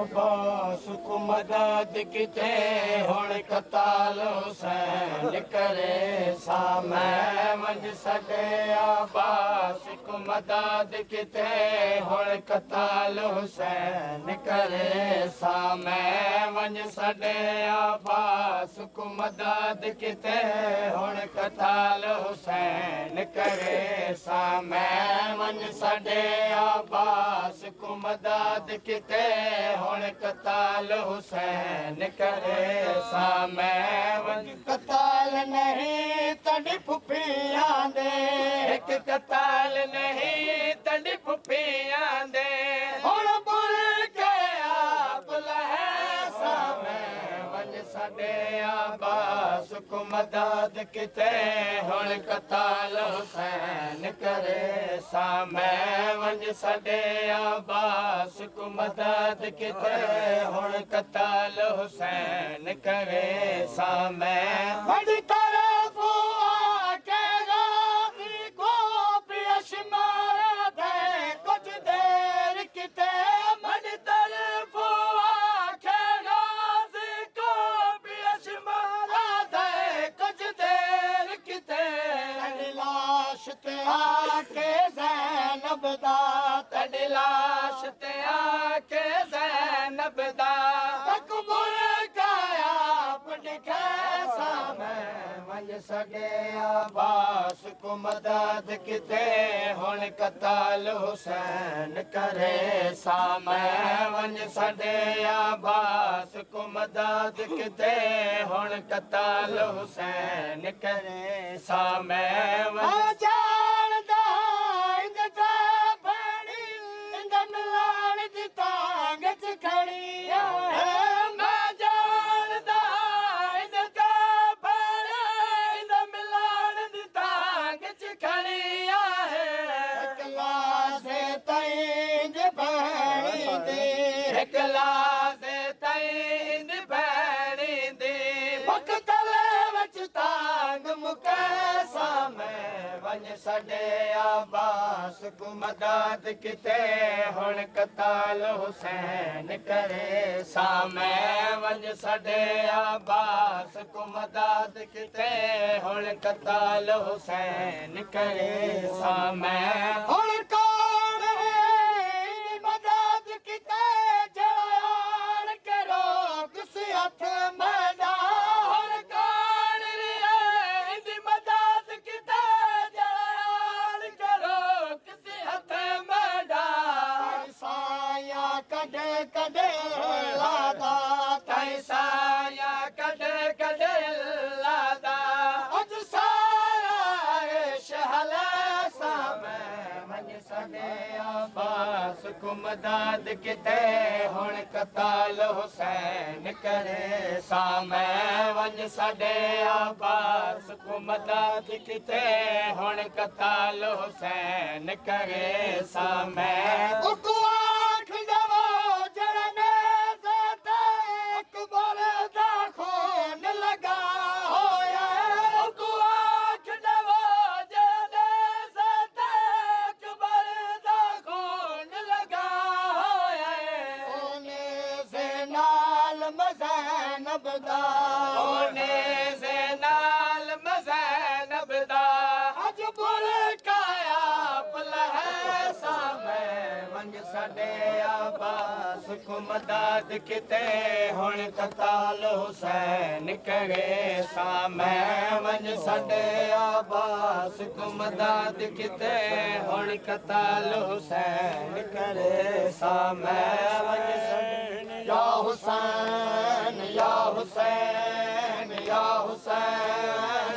अब्बास को मदद किते हुण कताल हुसैन करे सामै सॾे अब्बास को मदद किते हुण कताल हुसैन करे सामै ونج سڏي عباس ڪو مدد ڪٿي هڻ ڪتال حسين ڪري سامي ونج سڏي عباس ڪو مدد ڪٿي هڻ ڪتال حسين ڪري سامي ونج ڪتال نهين تڏهن ففيان دي. هڪ ڪتال نهين تڏهن ففيان دي कताल हुसैन करे सामै वंज सॾे अब्बास को मदद किते हुण कताल हुसैन करे सामै सामे वञ सॻे आबास को मदद किते हुण कताल हुसैन करे सामे वञ सॾे आबास को मदद किते हुण कताल हुसैन करे सामे दे क्लासे ताईं जे भणी दे। मुख तले वच तांग मुके सामे वञ सॾे आबास को मदद किते हुण कताल हुसैन करे सामे वञ सॾे आबास को मदद किते हुण कताल हुसैन करे सामे आबास को मदद किते हुण कताल करे सामे। वञ सॾे आबास को मदद किते हुण कताल हुसैन करे मज़ैनब दा ओने से नाल मज़ैनब दा अज बुल काया पलह सामे वंज सॾे को मदद किते हुण कताल हुसैन करे सामे वंज सॾे आबास को मदद किते हुण कताल हुसैन करे सामे वंज सॾे Hussein, Ya Hussein.